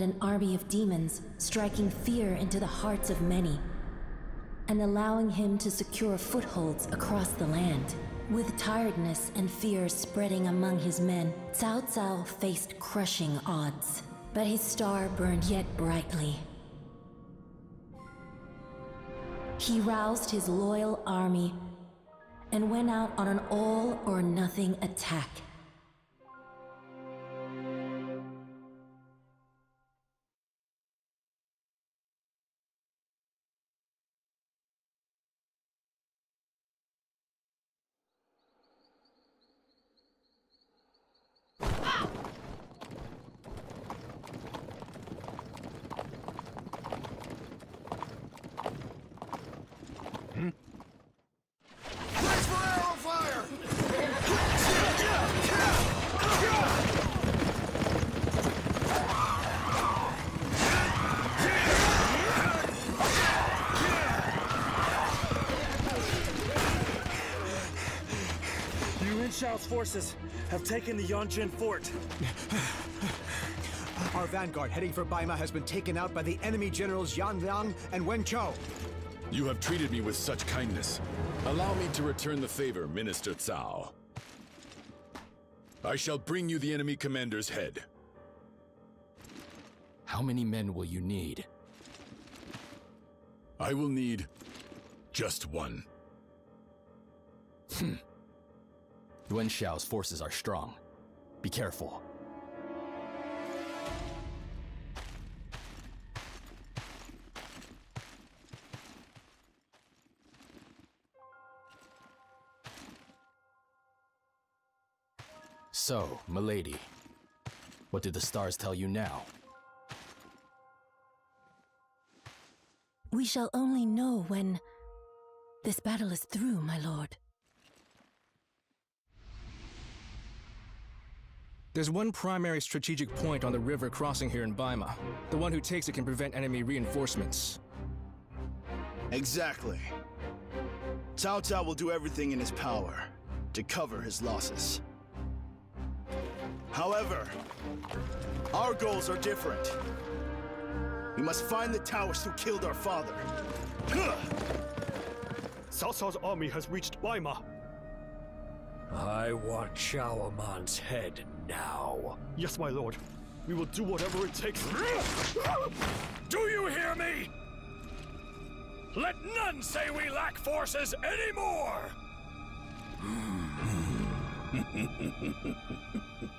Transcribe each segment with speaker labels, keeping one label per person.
Speaker 1: an army of demons, striking fear into the hearts of many, and allowing him to secure footholds across the land. With tiredness and fear spreading among his men, Cao Cao faced crushing odds. But his star burned yet brightly. He roused his loyal army and went out on an all or nothing attack.
Speaker 2: Yuan forces have taken the Yanjin fort.
Speaker 3: Our vanguard heading for Baima has been taken out by the enemy generals Yan Liang and Wen Chou.
Speaker 4: You have treated me with such kindness. Allow me to return the favor, Minister Cao. I shall bring you the enemy commander's head.
Speaker 5: How many men will you need?
Speaker 4: I will need just one. Hmm.
Speaker 5: Yuan Shao's forces are strong. Be careful. So, milady, what did the stars tell you now?
Speaker 1: We shall only know when this battle is through, my lord.
Speaker 6: There's one primary strategic point on the river crossing here in Baima. The one who takes it can prevent enemy reinforcements.
Speaker 7: Exactly. Cao Cao will do everything in his power to cover his losses. However, our goals are different. We must find the Taoists who killed our father.
Speaker 2: Cao Cao's army has reached Baima.
Speaker 8: I want Shaoman's head now.
Speaker 2: Yes, my lord. We will do whatever it takes.
Speaker 8: Do you hear me? Let none say we lack forces anymore!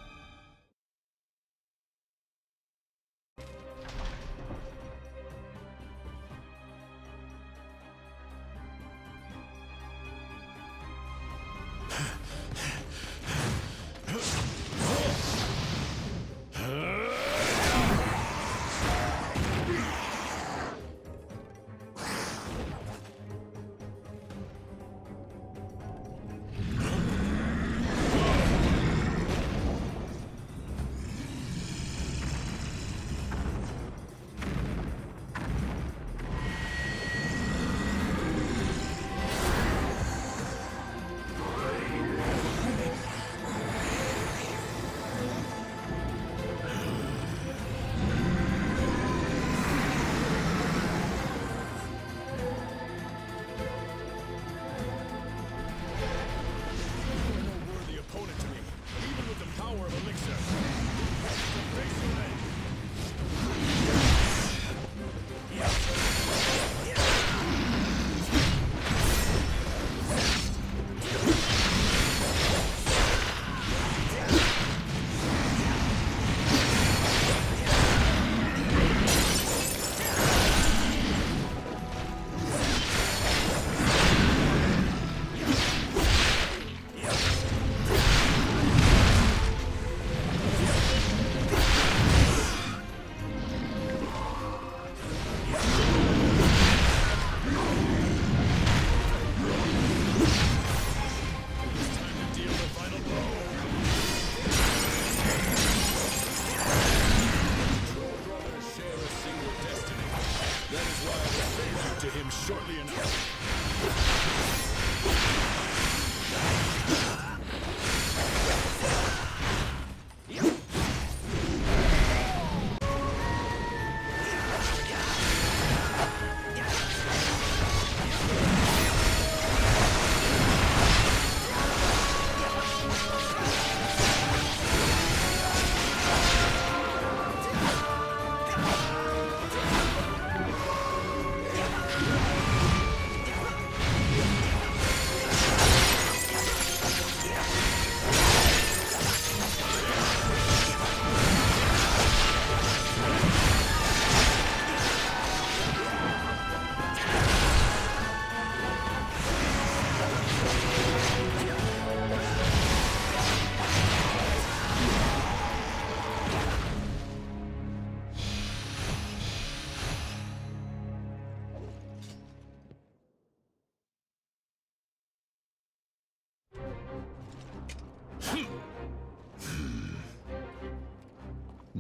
Speaker 4: shortly enough.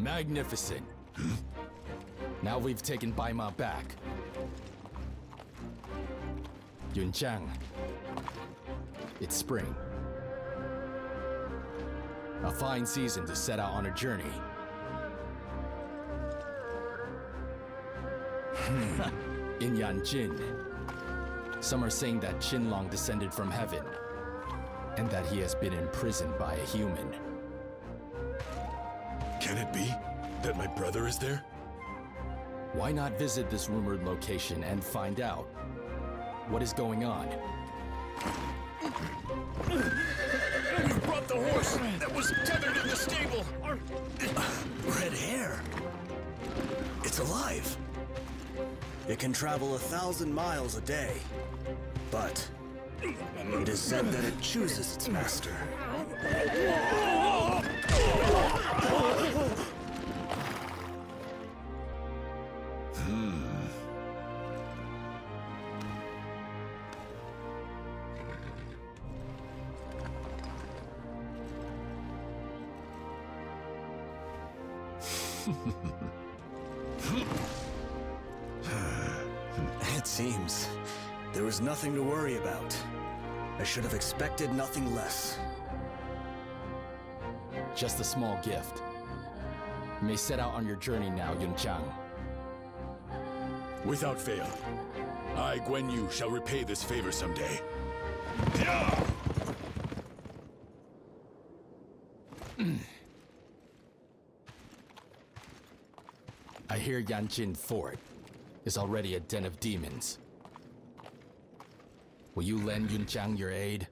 Speaker 5: Magnificent. now we've taken Baima back. Yunchang. It's spring. A fine season to set out on a journey. Hmm. In Yanjin, some are saying that Qinglong descended from heaven, and that he has been imprisoned by a human.
Speaker 4: Can it be that my brother is there?
Speaker 5: Why not visit this rumored location and find out what is going on?
Speaker 8: We've brought the horse that was tethered in the stable.
Speaker 2: Red Hare. It's alive. It can travel a thousand miles a day. But it is said that it chooses its master. It seems there was nothing to worry about. I should have expected nothing less.
Speaker 5: Just a small gift. You may set out on your journey now, Yunchang.
Speaker 4: Without fail. I, Guan Yu, shall repay this favor someday.
Speaker 5: I hear Yanjin Fort is already a den of demons. Will you lend Yunchang your aid?